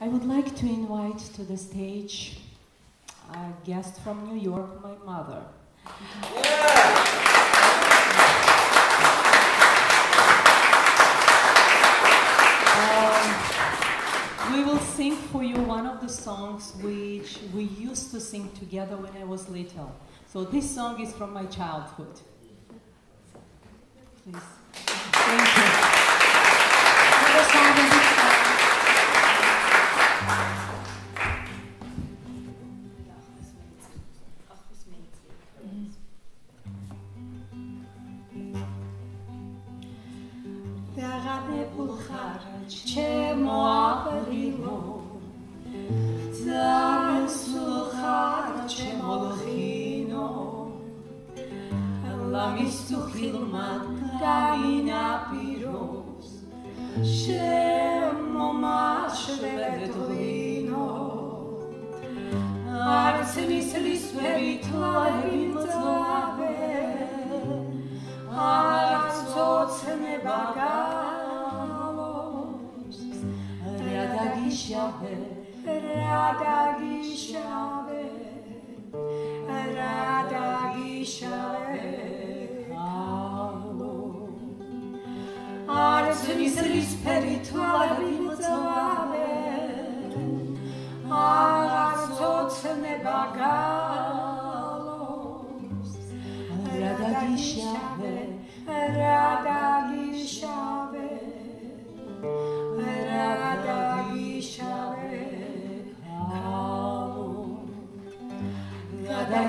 I would like to invite to the stage a guest from New York, my mother. Um, we will sing for you one of the songs which we used to sing together when I was little. So this song is from my childhood. Please. დაღადებულ ხარ ჩემო აპრილო ძარსულ ხარ ჩემო ხინო ლამის სუხილმა გაინაპიროს შემო მაშრებდვინო არც მისლის ვერ ითვლები შავე რა დაგიშავე რა დაგიშავე ალო არც ისრის ფერი თვალები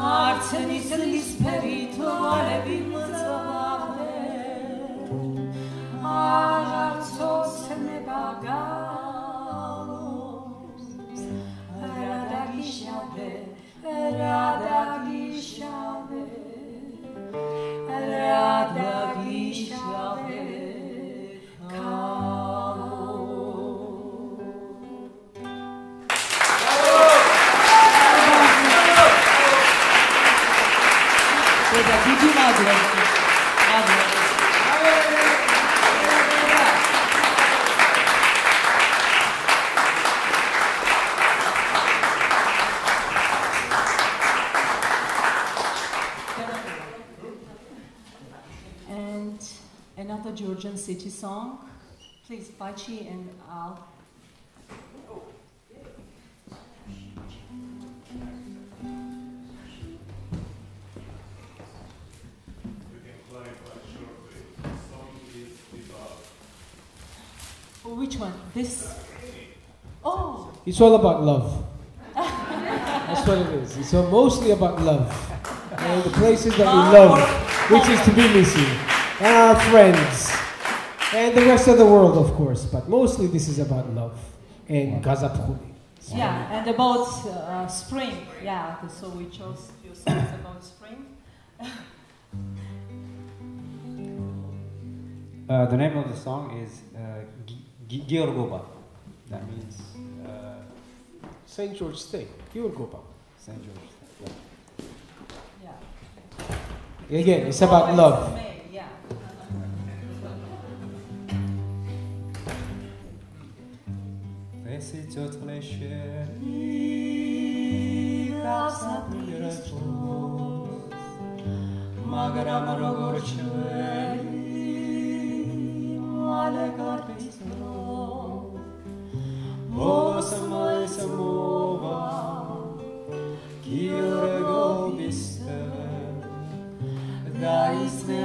Arts and Italy's Paris. Georgian city song. Please, Pachi and Al. Which one? This? Oh! It's all about love. That's what it is. It's mostly about love. And the places that we love, which is Tbilisi, and our friends, and the rest of the world, of course. But mostly this is about love and Gazapuri. Yeah, and about uh, spring. Yeah, so we chose a few songs about spring. uh, the name of the song is uh, Giorgoba. That means uh, St. George State. Giorgoba. St. George State. Yeah. Again, it's about love. tot leșeri ca să răspuns Magra mă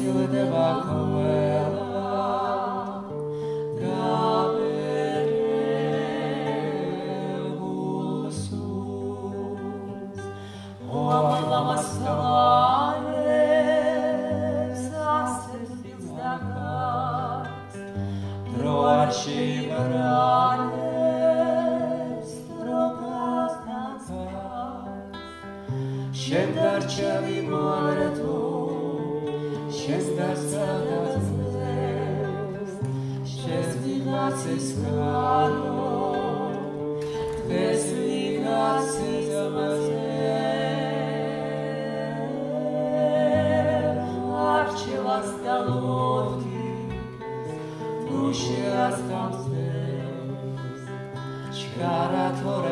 da stile deva coela da berebulsus o amala masalane sastes bizdakas Troarši brāļus, trokas tanskas, Šendar čavi Чкара Тора.